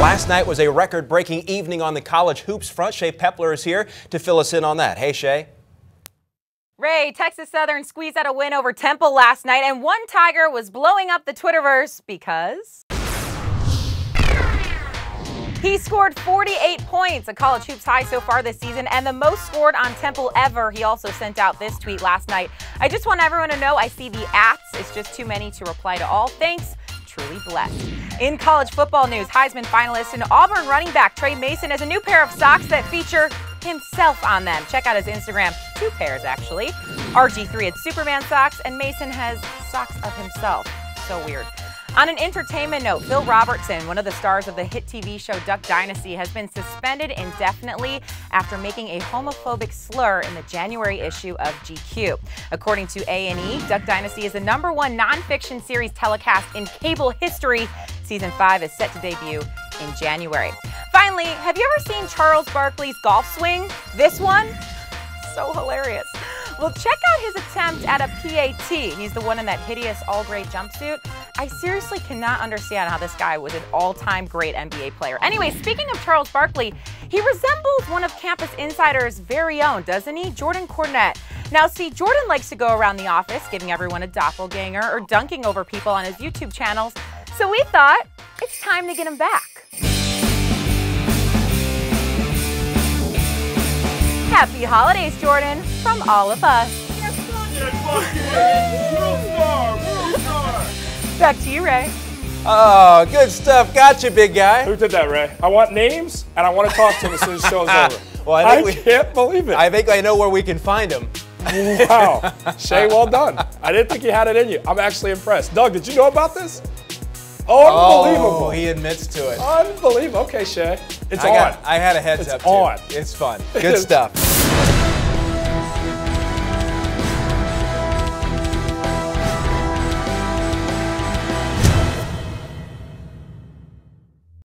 Last night was a record-breaking evening on the college hoops front. Shae Peppler is here to fill us in on that. Hey, Shae. Ray, Texas Southern squeezed out a win over Temple last night, and one Tiger was blowing up the Twitterverse because he scored 48 points, a college hoops high so far this season, and the most scored on Temple ever. He also sent out this tweet last night. I just want everyone to know I see the ats. It's just too many to reply to all. Thanks. Truly blessed. In college football news, Heisman finalist and Auburn running back Tre Mason has a new pair of socks that feature himself on them. Check out his Instagram. Two pairs, actually. RG3 had Superman socks, and Mason has socks of himself. So weird. On an entertainment note, Phil Robertson, one of the stars of the hit TV show Duck Dynasty, has been suspended indefinitely after making a homophobic slur in the January issue of GQ. According to A&E, Duck Dynasty is the number one nonfiction series telecast in cable history. Season 5 is set to debut in January. Finally, have you ever seen Charles Barkley's golf swing? This one? So hilarious. Well, check out his attempt at a PAT. He's the one in that hideous all gray jumpsuit. I seriously cannot understand how this guy was an all time great NBA player. Anyway, speaking of Charles Barkley, he resembles one of Campus Insider's very own, doesn't he? Jordan Cornette. Now, see, Jordan likes to go around the office giving everyone a doppelganger or dunking over people on his YouTube channels. So we thought it's time to get him back. Happy holidays, Jordan, from all of us. Back to you, Ray. Oh, good stuff. Gotcha, big guy. Who did that, Ray? I want names, and I want to talk to him as soon as the show's over. Well, I I, think we- can't believe it. I think I know where we can find him. wow. Shae, well done. I didn't think you had it in you. I'm actually impressed. Doug, did you know about this? Unbelievable. Oh, he admits to it. Unbelievable. Okay, Shae. It's I, on. got, I had a heads It's up. too. on. It's fun. Good stuff.